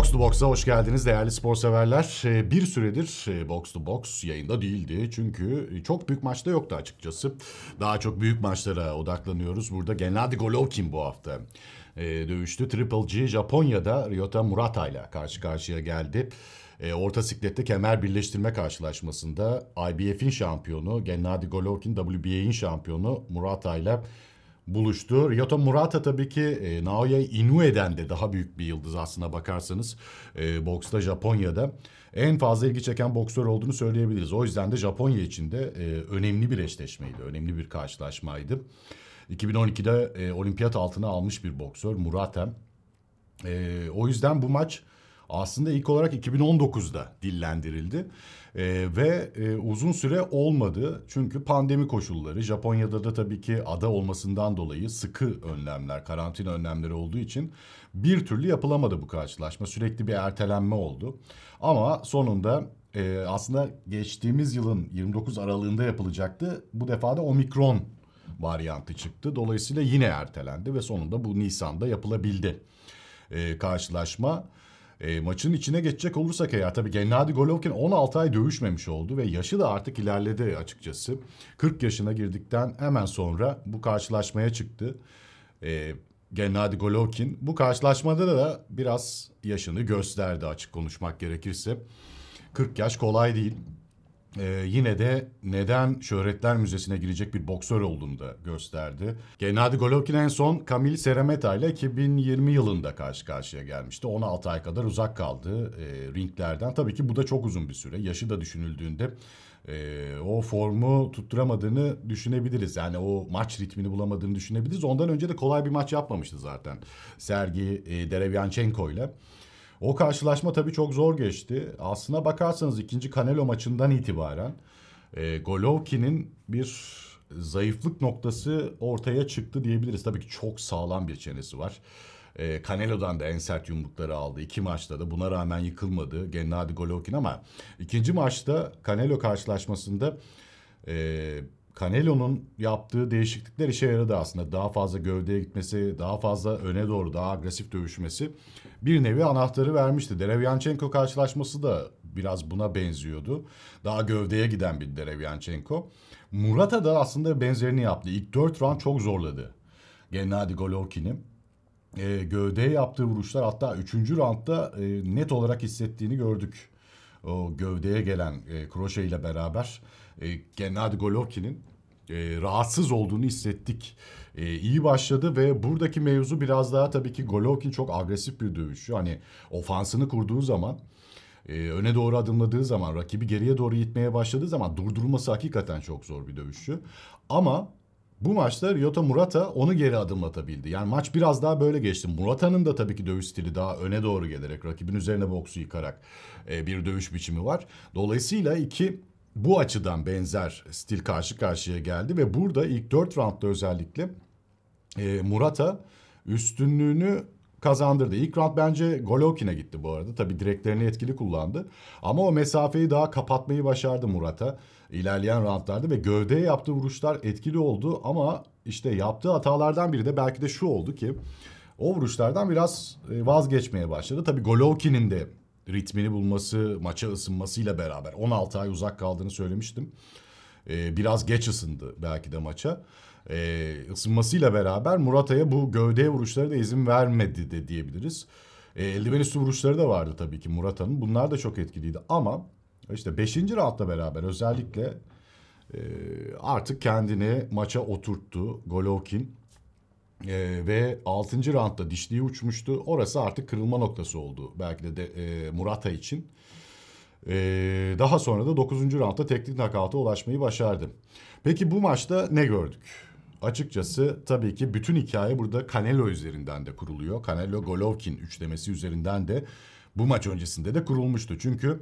Box to Box'a hoş geldiniz değerli spor severler. Ee, bir süredir e, Box to Box yayında değildi. Çünkü çok büyük maçta yoktu açıkçası. Daha çok büyük maçlara odaklanıyoruz. Burada Gennady Golovkin bu hafta e, dövüştü. Triple G Japonya'da Ryota Murata ile karşı karşıya geldi. E, orta siklette kemer birleştirme karşılaşmasında IBF'in şampiyonu Gennady Golovkin WBA'in şampiyonu Murata ile buluştu. Ryota Murata tabii ki e, Naoya Inoue'den de daha büyük bir yıldız aslına bakarsanız e, boksta Japonya'da en fazla ilgi çeken boksör olduğunu söyleyebiliriz. O yüzden de Japonya için de e, önemli bir eşleşmeydi, önemli bir karşılaşmaydı. 2012'de e, olimpiyat altına almış bir boksör Murata. E, o yüzden bu maç aslında ilk olarak 2019'da dillendirildi. E, ve e, uzun süre olmadı çünkü pandemi koşulları Japonya'da da tabii ki ada olmasından dolayı sıkı önlemler, karantina önlemleri olduğu için bir türlü yapılamadı bu karşılaşma. Sürekli bir ertelenme oldu. Ama sonunda e, aslında geçtiğimiz yılın 29 aralığında yapılacaktı. Bu defa da omikron varyantı çıktı. Dolayısıyla yine ertelendi ve sonunda bu Nisan'da yapılabildi e, karşılaşma. E, maçın içine geçecek olursak eğer tabii Gennady Golovkin 16 ay dövüşmemiş oldu ve yaşı da artık ilerledi açıkçası. 40 yaşına girdikten hemen sonra bu karşılaşmaya çıktı. E, Gennady Golovkin bu karşılaşmada da biraz yaşını gösterdi açık konuşmak gerekirse. 40 yaş kolay değil e, yine de neden Şöhretler Müzesi'ne girecek bir boksör olduğunu da gösterdi. Gennady Golovkin en son Kamil Seremeta ile 2020 yılında karşı karşıya gelmişti. 16 ay kadar uzak kaldı e, ringlerden. Tabii ki bu da çok uzun bir süre. Yaşı da düşünüldüğünde e, o formu tutturamadığını düşünebiliriz. Yani o maç ritmini bulamadığını düşünebiliriz. Ondan önce de kolay bir maç yapmamıştı zaten. Sergi e, Derevyanchenko ile. O karşılaşma tabii çok zor geçti. Aslına bakarsanız ikinci Canelo maçından itibaren e, Golovkin'in bir zayıflık noktası ortaya çıktı diyebiliriz. Tabii ki çok sağlam bir çenesi var. E, Canelo'dan da en sert yumrukları aldı. İki maçta da buna rağmen yıkılmadı Gennady Golovkin ama ikinci maçta Canelo karşılaşmasında e, Canelo'nun yaptığı değişiklikler işe yaradı aslında. Daha fazla gövdeye gitmesi, daha fazla öne doğru, daha agresif dövüşmesi bir nevi anahtarı vermişti. Derevyanchenko karşılaşması da biraz buna benziyordu. Daha gövdeye giden bir Derevyanchenko. Murata da aslında benzerini yaptı. İlk dört round çok zorladı. Gennady Golovkin'i. E, gövdeye yaptığı vuruşlar hatta üçüncü roundda e, net olarak hissettiğini gördük. O gövdeye gelen e, kroşe ile beraber e, Gennady Golovkin'in e, rahatsız olduğunu hissettik. E, iyi başladı ve buradaki mevzu biraz daha tabii ki Golovkin çok agresif bir dövüşçü. Hani ofansını kurduğu zaman e, öne doğru adımladığı zaman rakibi geriye doğru gitmeye başladığı zaman durdurulması hakikaten çok zor bir dövüşçü. Ama bu maçta Ryota Murata onu geri adımlatabildi. Yani maç biraz daha böyle geçti. Murata'nın da tabii ki dövüş stili daha öne doğru gelerek rakibin üzerine boksu yıkarak e, bir dövüş biçimi var. Dolayısıyla iki bu açıdan benzer stil karşı karşıya geldi ve burada ilk dört roundda özellikle e, Murata üstünlüğünü kazandırdı. İlk round bence Golovkin'e gitti bu arada. Tabii direklerini etkili kullandı. Ama o mesafeyi daha kapatmayı başardı Murat'a ilerleyen roundlarda ve gövdeye yaptığı vuruşlar etkili oldu ama işte yaptığı hatalardan biri de belki de şu oldu ki o vuruşlardan biraz e, vazgeçmeye başladı. Tabii Golovkin'in de ritmini bulması, maça ısınmasıyla beraber 16 ay uzak kaldığını söylemiştim. Ee, biraz geç ısındı belki de maça. Ee, ısınmasıyla beraber Murata'ya bu gövdeye vuruşları da izin vermedi de diyebiliriz. Ee, eldiven üstü vuruşları da vardı tabii ki Murata'nın. Bunlar da çok etkiliydi ama işte 5. roundla beraber özellikle e, artık kendini maça oturttu Golovkin. Ee, ve 6. roundda dişliği uçmuştu. Orası artık kırılma noktası oldu belki de, de e, Murata için. Ee, daha sonra da 9. roundda teknik nakavta ulaşmayı başardı. Peki bu maçta ne gördük? Açıkçası tabii ki bütün hikaye burada Canelo üzerinden de kuruluyor. Canelo Golovkin üçlemesi üzerinden de bu maç öncesinde de kurulmuştu. Çünkü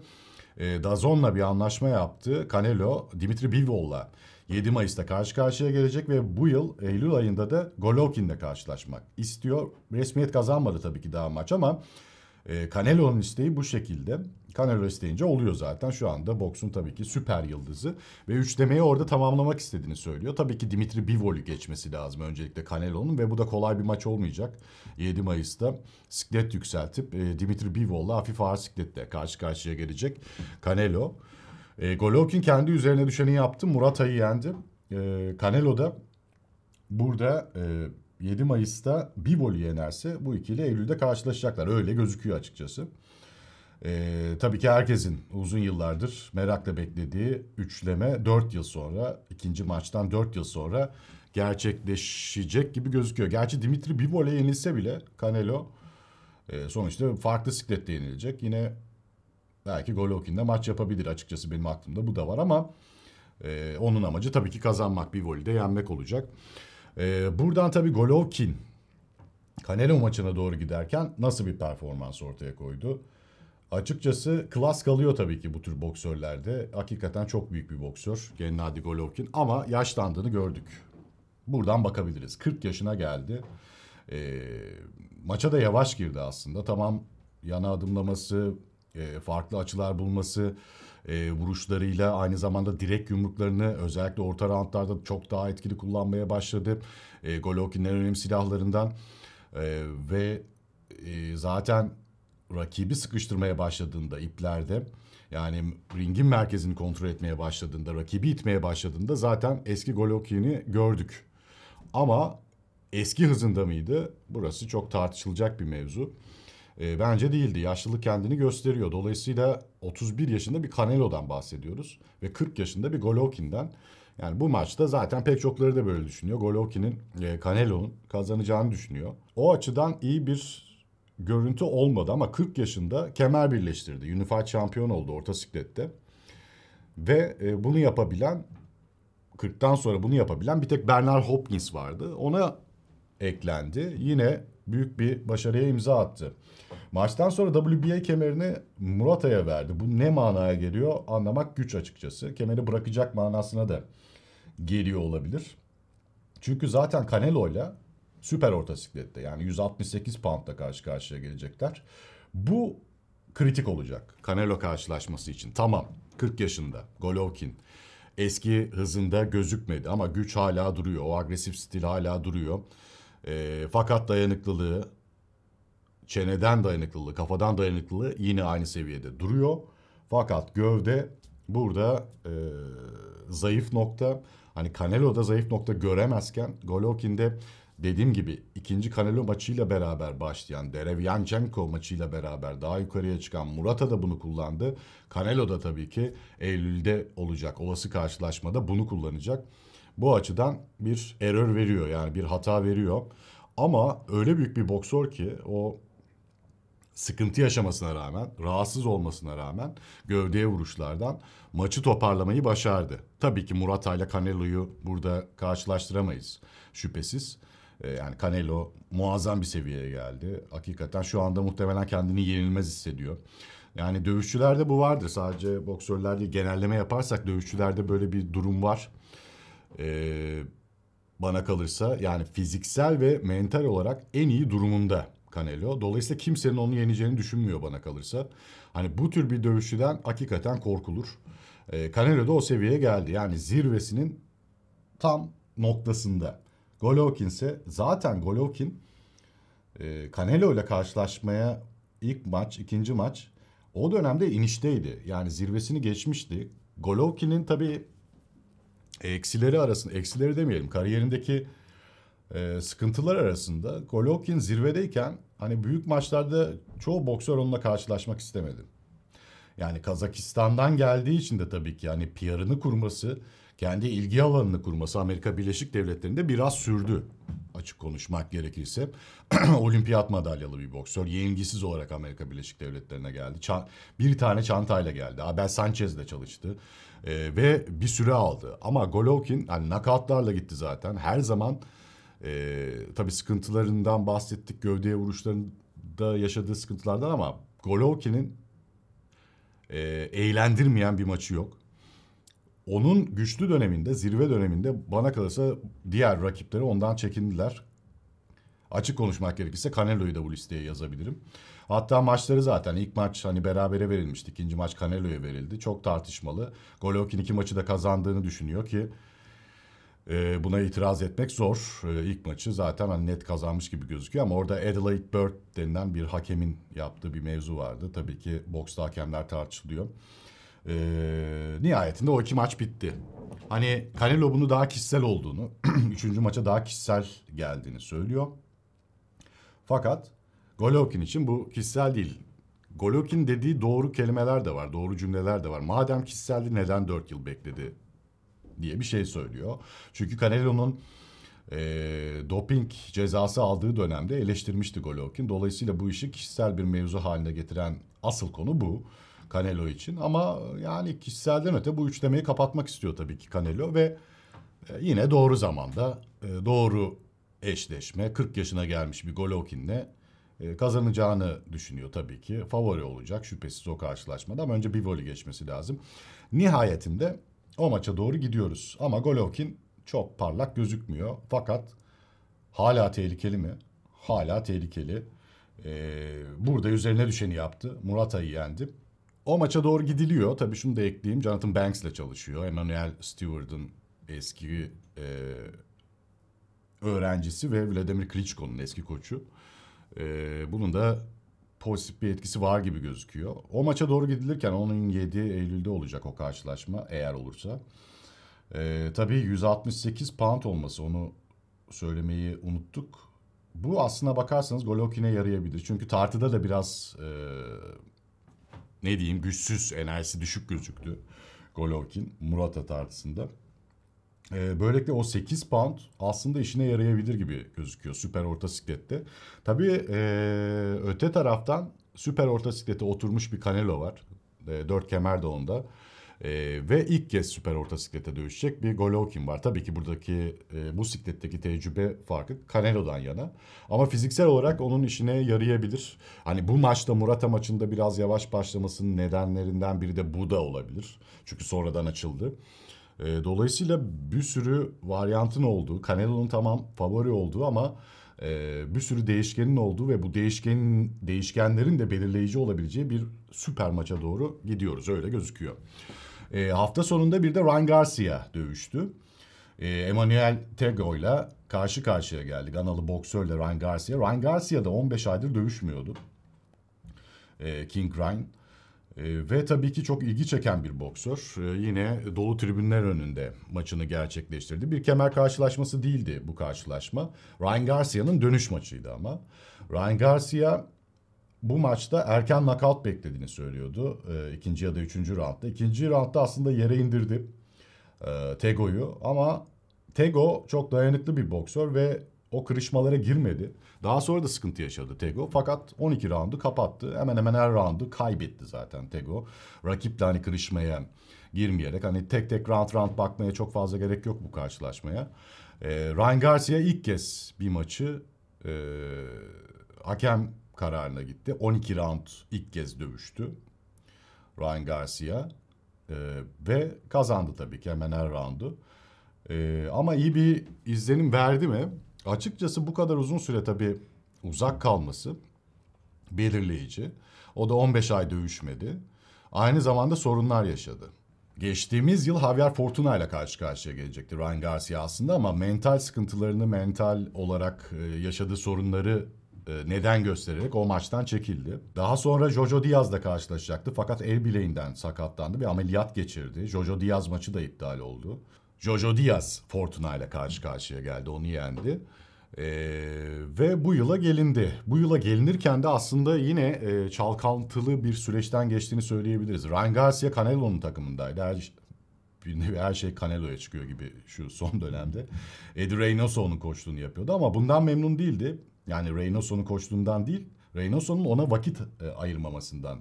e, Dazon'la bir anlaşma yaptı. Canelo Dimitri Bivol'la 7 Mayıs'ta karşı karşıya gelecek ve bu yıl Eylül ayında da Golovkin'le karşılaşmak istiyor. Resmiyet kazanmadı tabii ki daha maç ama e, Canelo'nun isteği bu şekilde. Canelo isteyince oluyor zaten. Şu anda boksun tabii ki süper yıldızı. Ve üçlemeyi orada tamamlamak istediğini söylüyor. Tabii ki Dimitri Bivol'ü geçmesi lazım öncelikle Canelo'nun. Ve bu da kolay bir maç olmayacak. 7 Mayıs'ta siklet yükseltip e, Dimitri Bivol'la hafif ağır siklette karşı karşıya gelecek Canelo. E, Golovkin kendi üzerine düşeni yaptı. Murata'yı yendi. E, Canelo da burada e, 7 Mayıs'ta Bivol'ü yenerse bu ikili Eylül'de karşılaşacaklar. Öyle gözüküyor açıkçası. Ee, tabii ki herkesin uzun yıllardır merakla beklediği üçleme 4 yıl sonra, ikinci maçtan 4 yıl sonra gerçekleşecek gibi gözüküyor. Gerçi Dimitri Bivol'e yenilse bile Canelo e, sonuçta farklı siklette yenilecek. Yine belki Golovkin'de maç yapabilir açıkçası benim aklımda bu da var ama e, onun amacı tabii ki kazanmak, Bivol'i de yenmek olacak. E, buradan tabii Golovkin Canelo maçına doğru giderken nasıl bir performans ortaya koydu? Açıkçası klas kalıyor tabii ki bu tür boksörlerde. Hakikaten çok büyük bir boksör Gennady Golovkin ama yaşlandığını gördük. Buradan bakabiliriz. 40 yaşına geldi. E, maça da yavaş girdi aslında. Tamam yana adımlaması, e, farklı açılar bulması, e, vuruşlarıyla aynı zamanda direkt yumruklarını özellikle orta roundlarda çok daha etkili kullanmaya başladı. E, Golovkin'in en önemli silahlarından e, ve e, zaten rakibi sıkıştırmaya başladığında iplerde yani ringin merkezini kontrol etmeye başladığında, rakibi itmeye başladığında zaten eski Golovkin'i gördük. Ama eski hızında mıydı? Burası çok tartışılacak bir mevzu. E, bence değildi. Yaşlılık kendini gösteriyor. Dolayısıyla 31 yaşında bir Canelo'dan bahsediyoruz. Ve 40 yaşında bir Golovkin'den. Yani bu maçta zaten pek çokları da böyle düşünüyor. Golovkin'in e, Canelo'nun kazanacağını düşünüyor. O açıdan iyi bir görüntü olmadı ama 40 yaşında kemer birleştirdi. Unified şampiyon oldu orta siklette. Ve e, bunu yapabilen 40'tan sonra bunu yapabilen bir tek Bernard Hopkins vardı. Ona eklendi. Yine büyük bir başarıya imza attı. Maçtan sonra WBA kemerini Murata'ya verdi. Bu ne manaya geliyor anlamak güç açıkçası. Kemeri bırakacak manasına da geliyor olabilir. Çünkü zaten Canelo'yla Süper orta siklette yani 168 poundla karşı karşıya gelecekler. Bu kritik olacak Canelo karşılaşması için. Tamam 40 yaşında Golovkin eski hızında gözükmedi ama güç hala duruyor. O agresif stil hala duruyor. E, fakat dayanıklılığı, çeneden dayanıklılığı, kafadan dayanıklılığı yine aynı seviyede duruyor. Fakat gövde burada e, zayıf nokta. Hani Canelo'da zayıf nokta göremezken Golovkin'de dediğim gibi ikinci Canelo maçıyla beraber başlayan Derevyanchenko maçıyla beraber daha yukarıya çıkan Murata da bunu kullandı. Canelo da tabii ki Eylül'de olacak olası karşılaşmada bunu kullanacak. Bu açıdan bir error veriyor yani bir hata veriyor. Ama öyle büyük bir boksör ki o sıkıntı yaşamasına rağmen, rahatsız olmasına rağmen gövdeye vuruşlardan maçı toparlamayı başardı. Tabii ki Murata ile Canelo'yu burada karşılaştıramayız şüphesiz. E, yani Canelo muazzam bir seviyeye geldi. Hakikaten şu anda muhtemelen kendini yenilmez hissediyor. Yani dövüşçülerde bu vardır. Sadece boksörlerde genelleme yaparsak dövüşçülerde böyle bir durum var. Ee, bana kalırsa yani fiziksel ve mental olarak en iyi durumunda Canelo. Dolayısıyla kimsenin onu yeneceğini düşünmüyor bana kalırsa. Hani bu tür bir dövüşçüden hakikaten korkulur. Ee, Canelo da o seviyeye geldi. Yani zirvesinin tam noktasında. Golovkin ise zaten Golovkin e, Canelo ile karşılaşmaya ilk maç, ikinci maç o dönemde inişteydi. Yani zirvesini geçmişti. Golovkin'in tabii eksileri arasında, eksileri demeyelim, kariyerindeki e, sıkıntılar arasında Golovkin zirvedeyken hani büyük maçlarda çoğu boksör onunla karşılaşmak istemedi. Yani Kazakistan'dan geldiği için de tabii ki yani PR'ını kurması kendi ilgi alanını kurması Amerika Birleşik Devletleri'nde biraz sürdü açık konuşmak gerekirse. Olimpiyat madalyalı bir boksör. Yenilgisiz olarak Amerika Birleşik Devletleri'ne geldi. Ça- bir tane çantayla geldi. Abel Sanchez de çalıştı. Ee, ve bir süre aldı. Ama Golovkin hani nakatlarla gitti zaten. Her zaman e, tabii sıkıntılarından bahsettik. Gövdeye vuruşlarında yaşadığı sıkıntılardan ama Golovkin'in e, eğlendirmeyen bir maçı yok onun güçlü döneminde, zirve döneminde bana kalırsa diğer rakipleri ondan çekindiler. Açık konuşmak gerekirse Canelo'yu da bu listeye yazabilirim. Hatta maçları zaten ilk maç hani berabere verilmişti. ikinci maç Canelo'ya verildi. Çok tartışmalı. Golovkin iki maçı da kazandığını düşünüyor ki e, buna itiraz etmek zor. E, ilk maçı zaten hani net kazanmış gibi gözüküyor ama orada Adelaide Bird denilen bir hakemin yaptığı bir mevzu vardı. Tabii ki boksta hakemler tartışılıyor. E, nihayetinde o iki maç bitti. Hani Canelo bunu daha kişisel olduğunu, üçüncü maça daha kişisel geldiğini söylüyor. Fakat Golovkin için bu kişisel değil. Golovkin dediği doğru kelimeler de var, doğru cümleler de var. Madem kişiseldi neden dört yıl bekledi diye bir şey söylüyor. Çünkü Canelo'nun e, doping cezası aldığı dönemde eleştirmişti Golovkin. Dolayısıyla bu işi kişisel bir mevzu haline getiren asıl konu bu. Canelo için ama yani kişiselden öte bu üçlemeyi kapatmak istiyor tabii ki Canelo ve e, yine doğru zamanda e, doğru eşleşme 40 yaşına gelmiş bir Golovkin'le e, kazanacağını düşünüyor tabii ki. Favori olacak şüphesiz o karşılaşmada ama önce Bivoli geçmesi lazım. Nihayetinde o maça doğru gidiyoruz ama Golovkin çok parlak gözükmüyor fakat hala tehlikeli mi? Hala tehlikeli. Ee, burada üzerine düşeni yaptı. Murata'yı yendi. O maça doğru gidiliyor. Tabii şunu da ekleyeyim. Jonathan Banks ile çalışıyor. Emmanuel Steward'ın eski e, öğrencisi ve Vladimir Klitschko'nun eski koçu. E, bunun da pozitif bir etkisi var gibi gözüküyor. O maça doğru gidilirken onun 7 Eylül'de olacak o karşılaşma eğer olursa. E, tabii 168 pound olması onu söylemeyi unuttuk. Bu aslına bakarsanız Golovkin'e yarayabilir. Çünkü tartıda da biraz e, ne diyeyim güçsüz, enerjisi düşük gözüktü Golovkin Murata tartısında. Ee, böylelikle o 8 pound aslında işine yarayabilir gibi gözüküyor süper orta siklette. Tabii e, öte taraftan süper orta siklete oturmuş bir Canelo var. E, 4 kemer de onda. E, ve ilk kez süper orta siklete dövüşecek bir Golovkin var. Tabii ki buradaki e, bu sikletteki tecrübe farkı Canelo'dan yana. Ama fiziksel olarak onun işine yarayabilir. Hani bu maçta Murata maçında biraz yavaş başlamasının nedenlerinden biri de bu da olabilir. Çünkü sonradan açıldı. E, dolayısıyla bir sürü varyantın olduğu, Canelo'nun tamam favori olduğu ama e, bir sürü değişkenin olduğu ve bu değişkenin değişkenlerin de belirleyici olabileceği bir süper maça doğru gidiyoruz. Öyle gözüküyor. E, hafta sonunda bir de Ryan Garcia dövüştü. E, Emmanuel Tego karşı karşıya geldi. Ganalı boksörle Ryan Garcia. Ryan Garcia da 15 aydır dövüşmüyordu. E, King Ryan. E, ve tabii ki çok ilgi çeken bir boksör. E, yine dolu tribünler önünde maçını gerçekleştirdi. Bir kemer karşılaşması değildi bu karşılaşma. Ryan Garcia'nın dönüş maçıydı ama. Ryan Garcia bu maçta erken knockout beklediğini söylüyordu. E, ikinci ya da üçüncü roundda. İkinci roundda aslında yere indirdi e, Tego'yu ama Tego çok dayanıklı bir boksör ve o kırışmalara girmedi. Daha sonra da sıkıntı yaşadı Tego. Fakat 12 roundu kapattı. Hemen hemen her roundu kaybetti zaten Tego. Rakiple hani kırışmaya girmeyerek hani tek tek round round bakmaya çok fazla gerek yok bu karşılaşmaya. Ee, Ryan Garcia ilk kez bir maçı e, hakem kararına gitti. 12 round ilk kez dövüştü Ryan Garcia. Ee, ve kazandı tabii ki hemen her roundu. Ee, ama iyi bir izlenim verdi mi? Açıkçası bu kadar uzun süre tabii uzak kalması belirleyici. O da 15 ay dövüşmedi. Aynı zamanda sorunlar yaşadı. Geçtiğimiz yıl Javier Fortuna ile karşı karşıya gelecekti Ryan Garcia aslında ama mental sıkıntılarını, mental olarak e, yaşadığı sorunları e, neden göstererek o maçtan çekildi. Daha sonra Jojo Diaz'la karşılaşacaktı fakat el bileğinden sakatlandı. Bir ameliyat geçirdi. Jojo Diaz maçı da iptal oldu. Jojo Diaz Fortuna ile karşı karşıya geldi. Onu yendi. Ee, ve bu yıla gelindi. Bu yıla gelinirken de aslında yine e, çalkantılı bir süreçten geçtiğini söyleyebiliriz. Ryan Garcia Canelo'nun takımındaydı. Her, bir nevi her şey Canelo'ya çıkıyor gibi şu son dönemde. Eddie Reynoso'nun koçluğunu yapıyordu ama bundan memnun değildi. Yani Reynoso'nun koçluğundan değil, Reynoso'nun ona vakit e, ayırmamasından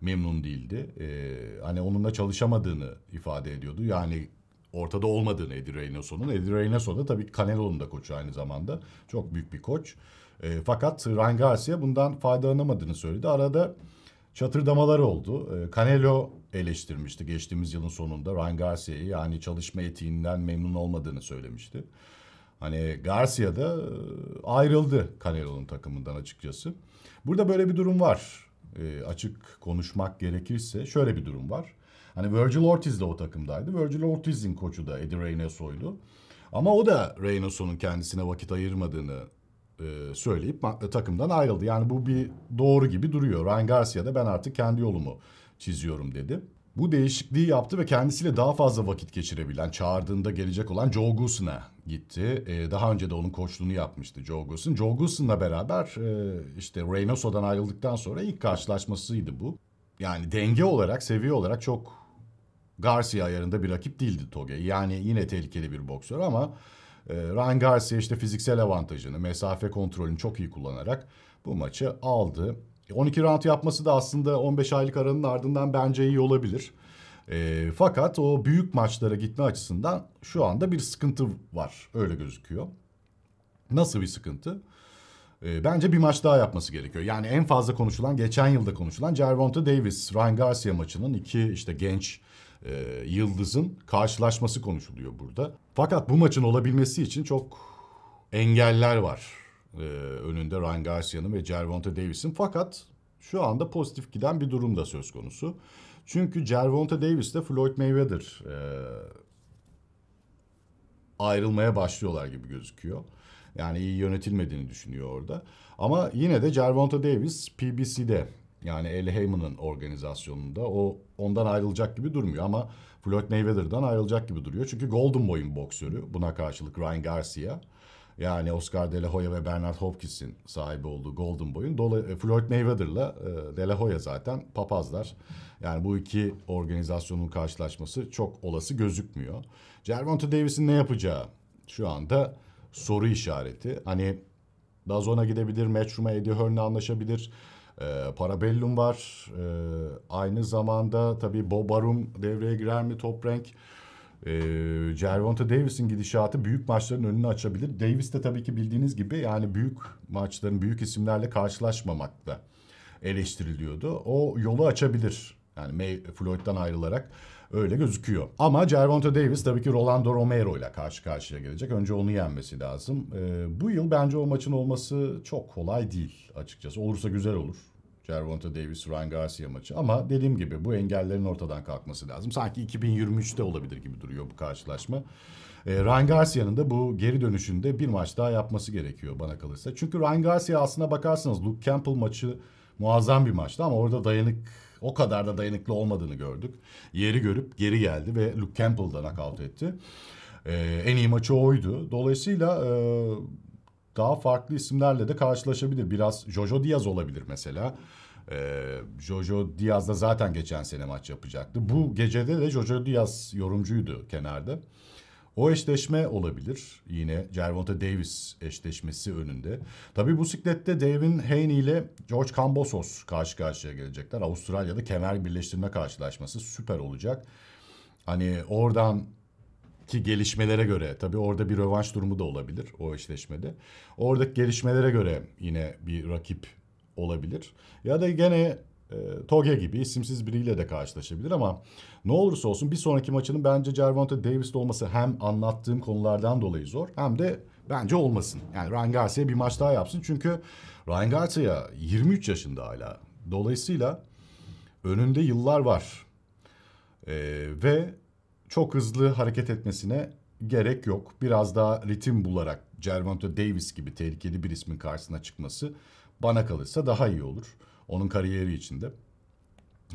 memnun değildi. Ee, hani onunla çalışamadığını ifade ediyordu. Yani ortada olmadığını Eddie Reynoso'nun. Eddie Reynoso da tabii Canelo'nun da koçu aynı zamanda. Çok büyük bir koç. E, fakat Ryan Garcia bundan faydalanamadığını söyledi. Arada çatırdamalar oldu. E, Canelo eleştirmişti geçtiğimiz yılın sonunda Ryan Garcia'yı yani çalışma etiğinden memnun olmadığını söylemişti. Hani Garcia da e, ayrıldı Canelo'nun takımından açıkçası. Burada böyle bir durum var. E, açık konuşmak gerekirse şöyle bir durum var. Hani Virgil Ortiz de o takımdaydı. Virgil Ortiz'in koçu da Eddie Reynoso'ydu. Ama o da Reynoso'nun kendisine vakit ayırmadığını e, söyleyip takımdan ayrıldı. Yani bu bir doğru gibi duruyor. Ryan Garcia da ben artık kendi yolumu çiziyorum dedi. Bu değişikliği yaptı ve kendisiyle daha fazla vakit geçirebilen, çağırdığında gelecek olan Joe Goosen'a gitti. Ee, daha önce de onun koçluğunu yapmıştı Joe Goosen. Joe Goosen'la beraber e, işte Reynoso'dan ayrıldıktan sonra ilk karşılaşmasıydı bu. Yani denge olarak, seviye olarak çok Garcia ayarında bir rakip değildi Toge. Yani yine tehlikeli bir boksör ama e, Ryan Garcia işte fiziksel avantajını, mesafe kontrolünü çok iyi kullanarak bu maçı aldı. 12 round yapması da aslında 15 aylık aranın ardından bence iyi olabilir. E, fakat o büyük maçlara gitme açısından şu anda bir sıkıntı var. Öyle gözüküyor. Nasıl bir sıkıntı? E, bence bir maç daha yapması gerekiyor. Yani en fazla konuşulan, geçen yılda konuşulan Gervonta Davis, Ryan Garcia maçının iki işte genç e, yıldızın karşılaşması konuşuluyor burada. Fakat bu maçın olabilmesi için çok engeller var e, önünde Ryan Garcia'nın ve Gervonta Davis'in. Fakat şu anda pozitif giden bir durum da söz konusu. Çünkü Gervonta Davis ile Floyd Mayweather e, ayrılmaya başlıyorlar gibi gözüküyor. Yani iyi yönetilmediğini düşünüyor orada. Ama yine de Gervonta Davis PBC'de yani El Heyman'ın organizasyonunda o ondan ayrılacak gibi durmuyor ama Floyd Mayweather'dan ayrılacak gibi duruyor. Çünkü Golden Boy'un boksörü buna karşılık Ryan Garcia. Yani Oscar De La Hoya ve Bernard Hopkins'in sahibi olduğu Golden Boy'un e, Floyd Mayweather'la e, De La Hoya zaten papazlar. Yani bu iki organizasyonun karşılaşması çok olası gözükmüyor. Gervonta Davis'in ne yapacağı şu anda soru işareti. Hani Dazon'a gidebilir, Matchroom'a Eddie Hearn'le anlaşabilir. E, Parabellum var. E, aynı zamanda tabii Bob Arum devreye girer mi top renk? E, Gervonta Davis'in gidişatı büyük maçların önünü açabilir. Davis de tabii ki bildiğiniz gibi yani büyük maçların büyük isimlerle karşılaşmamakla eleştiriliyordu. O yolu açabilir. Yani May, Floyd'dan ayrılarak öyle gözüküyor. Ama Gervonta Davis tabii ki Rolando Romero ile karşı karşıya gelecek. Önce onu yenmesi lazım. Ee, bu yıl bence o maçın olması çok kolay değil açıkçası. Olursa güzel olur. Gervonta Davis, Ryan Garcia maçı. Ama dediğim gibi bu engellerin ortadan kalkması lazım. Sanki 2023'te olabilir gibi duruyor bu karşılaşma. E, Ryan Garcia'nın da bu geri dönüşünde bir maç daha yapması gerekiyor bana kalırsa. Çünkü Ryan Garcia aslına bakarsanız Luke Campbell maçı muazzam bir maçtı ama orada dayanık o kadar da dayanıklı olmadığını gördük. Yeri görüp geri geldi ve Luke Campbell'da nakavt etti. E, en iyi maçı oydu. Dolayısıyla e, daha farklı isimlerle de karşılaşabilir. Biraz Jojo Diaz olabilir mesela. Ee, Jojo Diaz da zaten geçen sene maç yapacaktı. Bu gecede de Jojo Diaz yorumcuydu kenarda. O eşleşme olabilir. Yine Gervonta Davis eşleşmesi önünde. Tabii bu siklette Devin Haney ile George Kambosos karşı karşıya gelecekler. Avustralya'da kemer birleştirme karşılaşması süper olacak. Hani oradan ki gelişmelere göre tabii orada bir rövanş durumu da olabilir o eşleşmede. Oradaki gelişmelere göre yine bir rakip olabilir. Ya da gene e, Toge gibi isimsiz biriyle de karşılaşabilir ama ne olursa olsun bir sonraki maçının bence Gervonta Davis'te olması hem anlattığım konulardan dolayı zor hem de bence olmasın. Yani Ryan Garcia bir maç daha yapsın çünkü Ryan Garcia 23 yaşında hala. Dolayısıyla önünde yıllar var. Ee, ve çok hızlı hareket etmesine gerek yok. Biraz daha ritim bularak Gervonta Davis gibi tehlikeli bir ismin karşısına çıkması bana kalırsa daha iyi olur. Onun kariyeri içinde,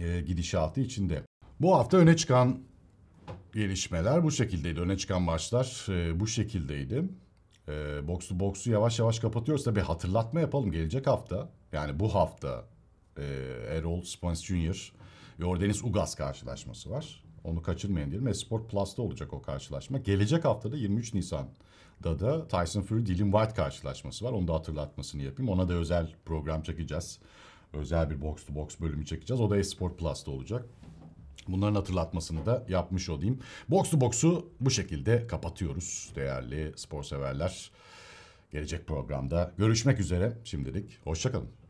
e, gidişatı içinde. Bu hafta öne çıkan gelişmeler bu şekildeydi. Öne çıkan maçlar e, bu şekildeydi. E, box to box'u yavaş yavaş kapatıyoruz. Tabii hatırlatma yapalım gelecek hafta. Yani bu hafta e, Errol Spence Jr. ve Ordenis Ugas karşılaşması var. Onu kaçırmayın diyelim. Esport Plus'ta olacak o karşılaşma. Gelecek haftada 23 Nisan'da da Tyson Fury Dylan White karşılaşması var. Onu da hatırlatmasını yapayım. Ona da özel program çekeceğiz. Özel bir box to box bölümü çekeceğiz. O da Esport Plus'ta olacak. Bunların hatırlatmasını da yapmış olayım. Box to Box'u bu şekilde kapatıyoruz değerli spor severler. Gelecek programda görüşmek üzere şimdilik. Hoşçakalın.